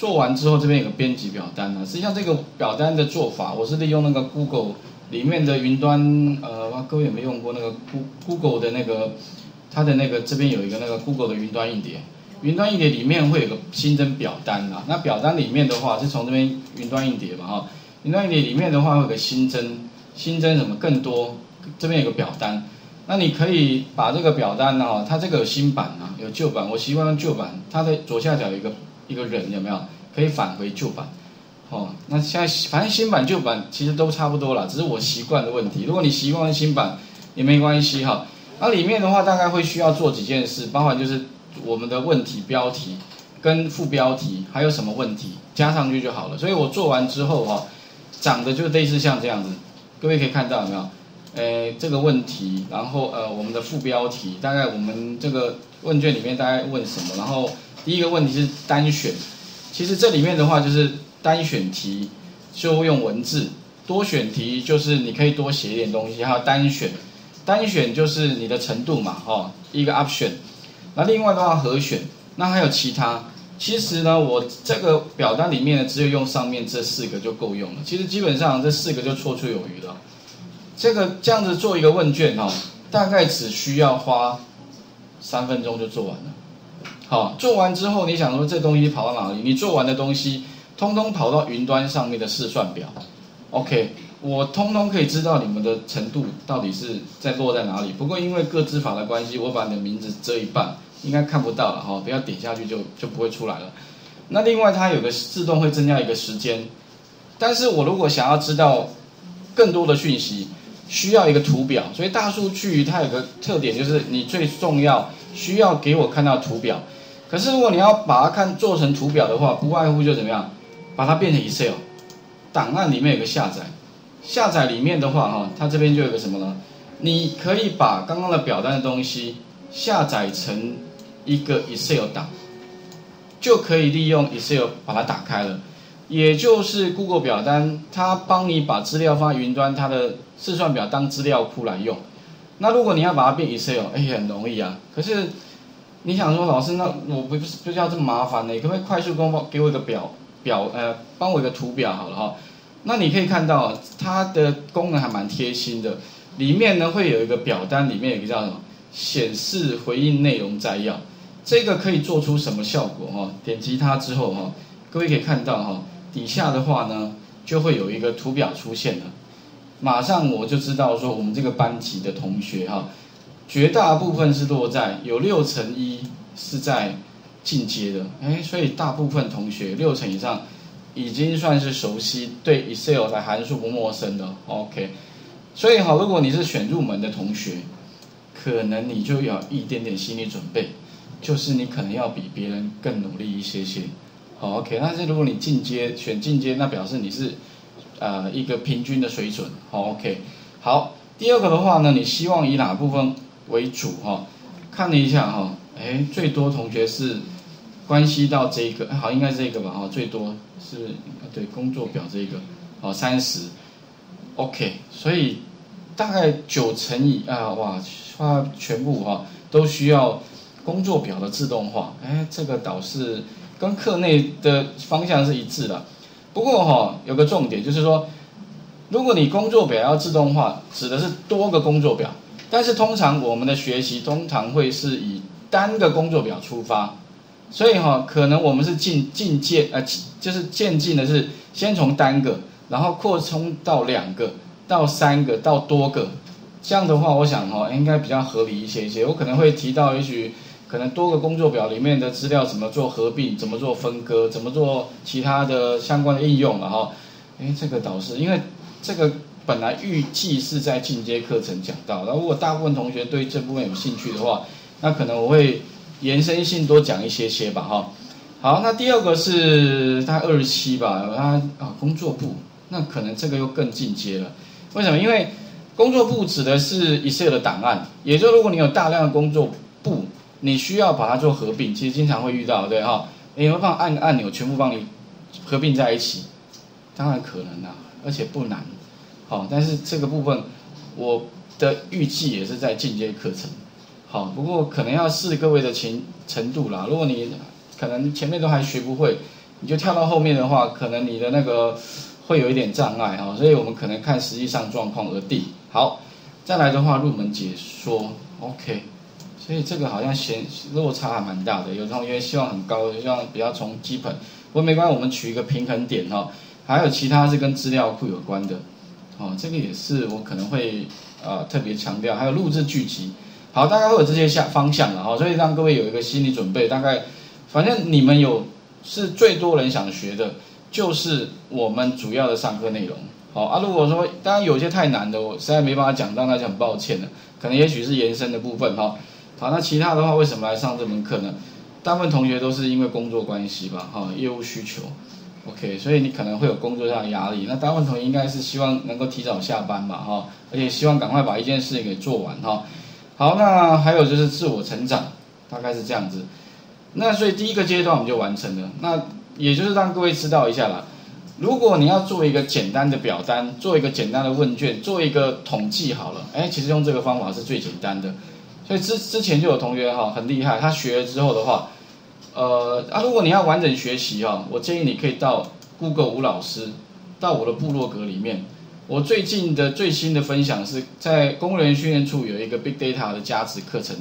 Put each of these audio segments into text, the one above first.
做完之后这边有个编辑表单啊，实际上这个表单的做法，我是利用那个 Google 里面的云端，呃，各位有没有用过那个 Google 的那个，它的那个这边有一个那个 Google 的云端硬碟，云端硬碟里面会有个新增表单啊，那表单里面的话是从这边云端硬碟嘛哈，云端硬碟里面的话会有个新增，新增什么更多，这边有个表单。那你可以把这个表单呢，它这个有新版啊，有旧版，我习惯用旧版。它的左下角有一个一个人，有没有？可以返回旧版。哦，那现在反正新版旧版其实都差不多了，只是我习惯的问题。如果你习惯新版也没关系哈。那里面的话大概会需要做几件事，包含就是我们的问题标题跟副标题还有什么问题加上去就好了。所以我做完之后哈，长得就类似像这样子，各位可以看到有没有？诶，这个问题，然后呃，我们的副标题，大概我们这个问卷里面大概问什么？然后第一个问题是单选，其实这里面的话就是单选题，就用文字；多选题就是你可以多写一点东西。还有单选，单选就是你的程度嘛，哈，一个 option。那另外的话合选，那还有其他。其实呢，我这个表单里面呢，只有用上面这四个就够用了。其实基本上这四个就绰绰有余了。这个这样子做一个问卷哦，大概只需要花三分钟就做完了。好，做完之后你想说这东西跑到哪里？你做完的东西通通跑到云端上面的试算表。OK，我通通可以知道你们的程度到底是在落在哪里。不过因为各资法的关系，我把你的名字遮一半，应该看不到了哈。不要点下去就就不会出来了。那另外它有个自动会增加一个时间，但是我如果想要知道更多的讯息。需要一个图表，所以大数据它有个特点，就是你最重要需要给我看到图表。可是如果你要把它看做成图表的话，不外乎就怎么样，把它变成 Excel 档案里面有个下载，下载里面的话哈，它这边就有个什么呢？你可以把刚刚的表单的东西下载成一个 Excel 档，就可以利用 Excel 把它打开了。也就是 Google 表单，它帮你把资料放在云端，它的试算表当资料库来用。那如果你要把它变 Excel，哎，很容易啊。可是你想说，老师，那我不是不需要这么麻烦呢？可不可以快速帮我给我一个表表呃，帮我一个图表好了哈？那你可以看到它的功能还蛮贴心的，里面呢会有一个表单，里面有一个叫什么显示回应内容摘要，这个可以做出什么效果哈？点击它之后哈，各位可以看到哈。底下的话呢，就会有一个图表出现了，马上我就知道说我们这个班级的同学哈，绝大部分是落在有六成一是在进阶的，哎，所以大部分同学六成以上已经算是熟悉对 Excel 的函数不陌生的，OK，所以哈，如果你是选入门的同学，可能你就要一点点心理准备，就是你可能要比别人更努力一些些。好，OK，但是如果你进阶选进阶，那表示你是，呃，一个平均的水准。好，OK，好，第二个的话呢，你希望以哪部分为主？哈，看了一下哈，哎，最多同学是关系到这个，好，应该这个吧？哈，最多是对工作表这个，好，三十，OK，所以大概九成以啊，哇，它全部哈都需要工作表的自动化。哎，这个导是。跟课内的方向是一致的，不过哈有个重点就是说，如果你工作表要自动化，指的是多个工作表，但是通常我们的学习通常会是以单个工作表出发，所以哈可能我们是进进阶呃就是渐进的是先从单个，然后扩充到两个到三个到多个，这样的话我想哈应该比较合理一些一些，我可能会提到也许。可能多个工作表里面的资料怎么做合并，怎么做分割，怎么做其他的相关的应用了哈？哎，这个导师，因为这个本来预计是在进阶课程讲到，那如果大部分同学对这部分有兴趣的话，那可能我会延伸性多讲一些些吧哈。好，那第二个是他二十七吧，他啊工作部，那可能这个又更进阶了。为什么？因为工作部指的是 Excel 的档案，也就如果你有大量的工作部。你需要把它做合并，其实经常会遇到，对哈？你会放按按钮全部帮你合并在一起，当然可能啊，而且不难，好，但是这个部分我的预计也是在进阶课程，好，不过可能要试各位的情程度啦。如果你可能前面都还学不会，你就跳到后面的话，可能你的那个会有一点障碍哈，所以我们可能看实际上状况而定。好，再来的话，入门解说，OK，所以这个好像显落差还蛮大的，有同学希望很高，希望比较从基本，不过没关系，我们取一个平衡点哈。还有其他是跟资料库有关的，哦，这个也是我可能会呃特别强调，还有录制剧集，好，大概会有这些下方向了哈，所以让各位有一个心理准备，大概反正你们有是最多人想学的，就是我们主要的上课内容，好啊，如果说当然有些太难的，我实在没办法讲，到，那就很抱歉了，可能也许是延伸的部分哈，好，那其他的话为什么来上这门课呢？大部分同学都是因为工作关系吧，哈，业务需求。OK，所以你可能会有工作上的压力。那大部分同学应该是希望能够提早下班吧，哈，而且希望赶快把一件事情给做完，哈。好，那还有就是自我成长，大概是这样子。那所以第一个阶段我们就完成了。那也就是让各位知道一下啦，如果你要做一个简单的表单，做一个简单的问卷，做一个统计好了，哎，其实用这个方法是最简单的。所以之之前就有同学哈很厉害，他学了之后的话。呃啊，如果你要完整学习哈，我建议你可以到 Google 吴老师，到我的部落格里面。我最近的最新的分享是在公务员训练处有一个 Big Data 的价值课程。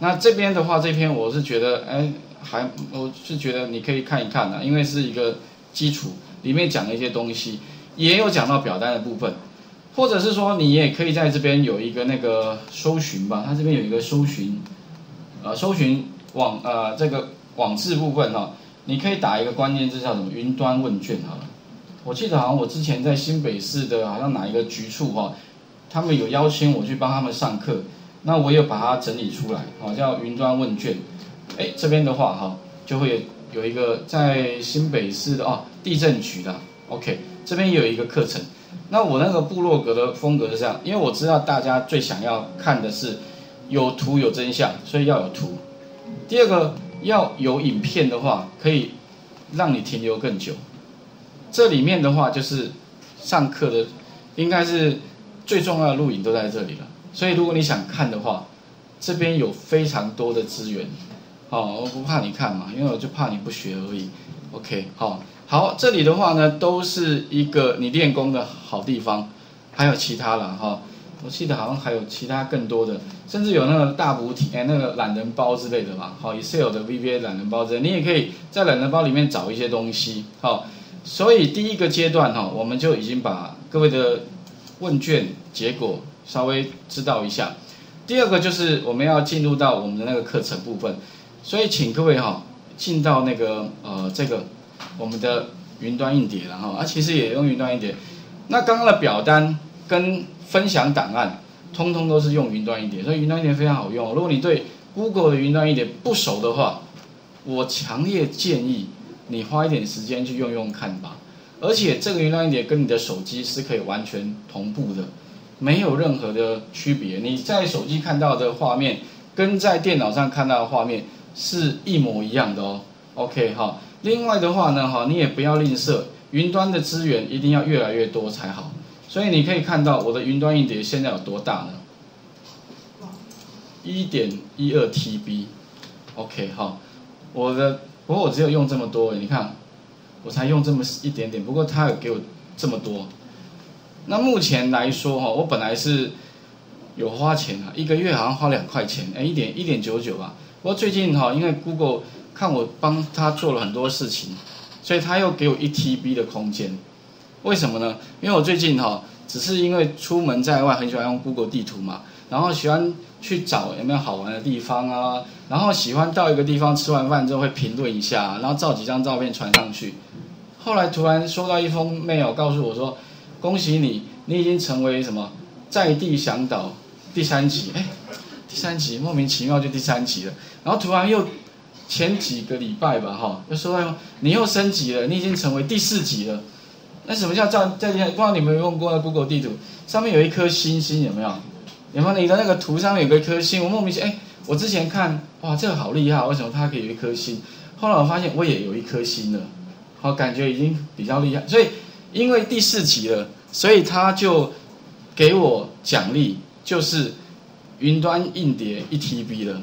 那这边的话，这篇我是觉得，哎，还我是觉得你可以看一看的，因为是一个基础，里面讲了一些东西，也有讲到表单的部分，或者是说你也可以在这边有一个那个搜寻吧，它这边有一个搜寻，呃，搜寻网呃这个。网志部分哈，你可以打一个关键字叫什么？云端问卷好了。我记得好像我之前在新北市的，好像哪一个局处哈，他们有邀请我去帮他们上课，那我也把它整理出来，好叫云端问卷。哎，这边的话哈，就会有一个在新北市的哦，地震局的，OK，这边也有一个课程。那我那个部落格的风格是这样，因为我知道大家最想要看的是有图有真相，所以要有图。第二个。要有影片的话，可以让你停留更久。这里面的话就是上课的，应该是最重要的录影都在这里了。所以如果你想看的话，这边有非常多的资源。好，我不怕你看嘛，因为我就怕你不学而已。OK，好，好，这里的话呢，都是一个你练功的好地方，还有其他了哈。我记得好像还有其他更多的，甚至有那个大补体哎，那个懒人包之类的吧。好，Excel 的 VBA 懒人包之类，你也可以在懒人包里面找一些东西。好，所以第一个阶段哈，我们就已经把各位的问卷结果稍微知道一下。第二个就是我们要进入到我们的那个课程部分，所以请各位哈进到那个呃这个我们的云端硬碟然后啊其实也用云端硬碟。那刚刚的表单跟分享档案，通通都是用云端硬碟，所以云端硬碟非常好用。如果你对 Google 的云端硬碟不熟的话，我强烈建议你花一点时间去用用看吧。而且这个云端硬碟跟你的手机是可以完全同步的，没有任何的区别。你在手机看到的画面跟在电脑上看到的画面是一模一样的哦。OK 哈，另外的话呢哈，你也不要吝啬，云端的资源一定要越来越多才好。所以你可以看到我的云端硬碟现在有多大呢？一点一二 TB，OK 好，我的不过我只有用这么多，你看，我才用这么一点点，不过他有给我这么多。那目前来说哈，我本来是有花钱啊，一个月好像花两块钱，哎一点一点九九吧。不过最近哈，因为 Google 看我帮他做了很多事情，所以他又给我一 TB 的空间。为什么呢？因为我最近哈，只是因为出门在外很喜欢用 Google 地图嘛，然后喜欢去找有没有好玩的地方啊，然后喜欢到一个地方吃完饭之后会评论一下，然后照几张照片传上去。后来突然收到一封 mail 告诉我说，恭喜你，你已经成为什么在地向导第三级。哎，第三级莫名其妙就第三级了。然后突然又前几个礼拜吧哈，又收到你又升级了，你已经成为第四级了。那什么叫在在？不知道你们有用过 Google 地图，上面有一颗星星，有没有？有没有？你的那个图上面有个一颗星，我莫名其妙，哎，我之前看，哇，这个好厉害，为什么它可以有一颗星？后来我发现我也有一颗星了，好，感觉已经比较厉害。所以因为第四集了，所以他就给我奖励，就是云端硬碟一 TB 了，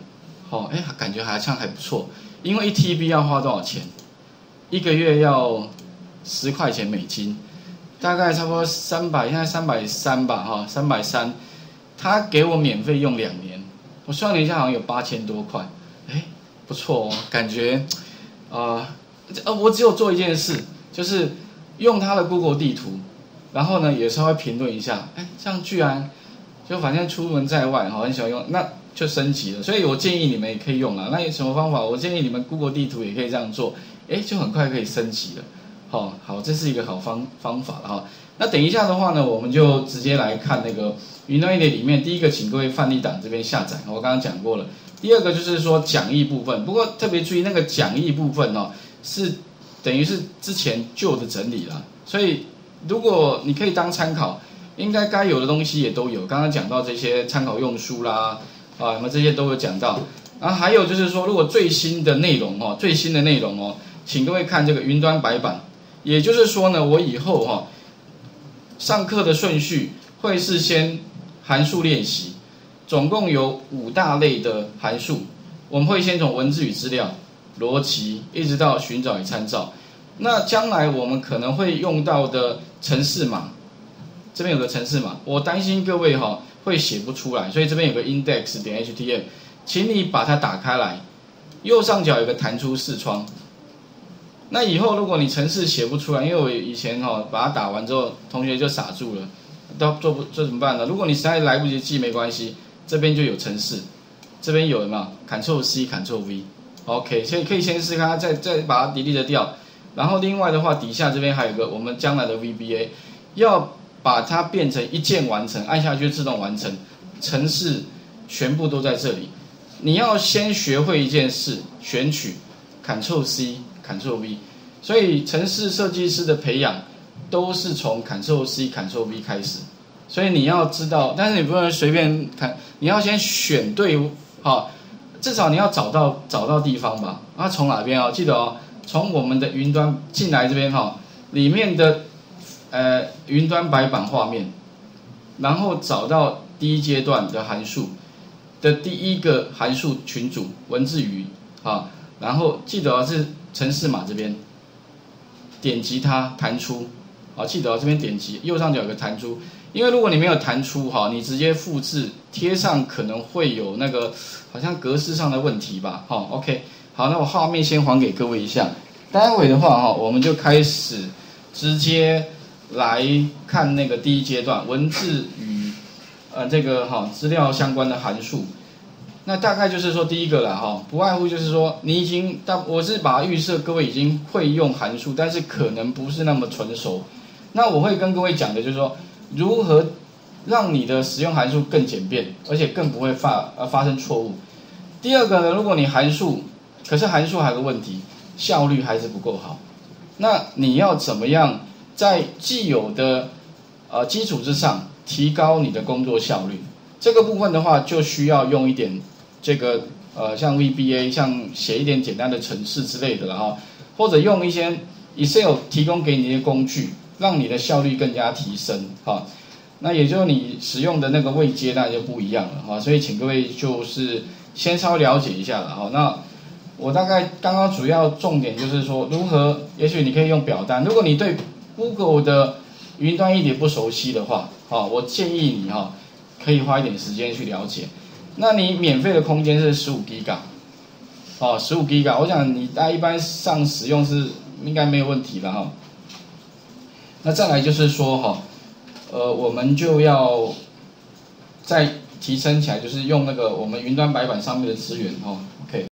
好，哎，感觉好像还不错。因为一 TB 要花多少钱？一个月要十块钱美金，大概差不多三百，现在三百三吧，哈，三百三。他给我免费用两年，我算了一下，好像有八千多块，哎，不错哦，感觉，啊，呃，我只有做一件事，就是用他的 Google 地图，然后呢也稍微评论一下，哎，这样居然，就反正出门在外哈，很喜欢用，那就升级了。所以我建议你们也可以用了。那有什么方法？我建议你们 Google 地图也可以这样做，哎，就很快可以升级了。好，好，这是一个好方方法了哈。那等一下的话呢，我们就直接来看那个云端一点里面第一个，请各位范例档这边下载。我刚刚讲过了。第二个就是说讲义部分，不过特别注意那个讲义部分哦，是等于是之前旧的整理了。所以如果你可以当参考，应该该有的东西也都有。刚刚讲到这些参考用书啦，啊，那么这些都有讲到。然后还有就是说，如果最新的内容哦，最新的内容哦，请各位看这个云端白板。也就是说呢，我以后哈上课的顺序会是先函数练习，总共有五大类的函数，我们会先从文字与资料、逻辑，一直到寻找与参照。那将来我们可能会用到的程式码，这边有个程式码，我担心各位哈会写不出来，所以这边有个 index 点 html，请你把它打开来，右上角有个弹出视窗。那以后如果你程式写不出来，因为我以前哈把它打完之后，同学就傻住了，都做不这怎么办呢？如果你实在来不及记没关系，这边就有程式，这边有嘛？Ctrl C，Ctrl V，OK，所以可以先试看，再再把它 delete 掉。然后另外的话，底下这边还有个我们将来的 VBA，要把它变成一键完成，按下去自动完成，程式全部都在这里。你要先学会一件事，选取 Ctrl C。Ctrl V，所以城市设计师的培养都是从 Ctrl C、Ctrl V 开始。所以你要知道，但是你不能随便看，你要先选对，哈，至少你要找到找到地方吧。啊，从哪边啊？记得哦，从我们的云端进来这边哈，里面的呃云端白板画面，然后找到第一阶段的函数的第一个函数群组文字语啊，然后记得是。城市码这边，点击它弹出，啊，记得这边点击右上角有个弹出，因为如果你没有弹出哈，你直接复制贴上可能会有那个好像格式上的问题吧，好，OK，好，那我画面先还给各位一下，待会的话哈，我们就开始直接来看那个第一阶段文字与呃这个哈资料相关的函数。那大概就是说第一个了哈，不外乎就是说你已经大，我是把预设各位已经会用函数，但是可能不是那么纯熟。那我会跟各位讲的就是说，如何让你的使用函数更简便，而且更不会发呃发生错误。第二个呢，如果你函数，可是函数还有个问题，效率还是不够好。那你要怎么样在既有的呃基础之上提高你的工作效率？这个部分的话，就需要用一点。这个呃，像 VBA，像写一点简单的程式之类的了哈，或者用一些 Excel 提供给你的工具，让你的效率更加提升哈。那也就你使用的那个位阶那就不一样了哈。所以请各位就是先稍微了解一下了哈。那我大概刚刚主要重点就是说，如何，也许你可以用表单。如果你对 Google 的云端一点不熟悉的话，哈，我建议你哈，可以花一点时间去了解。那你免费的空间是十五 G 嘎，哦，十五 G 嘎，我想你大家一般上使用是应该没有问题的哈。那再来就是说哈，呃，我们就要再提升起来，就是用那个我们云端白板上面的资源哈。OK。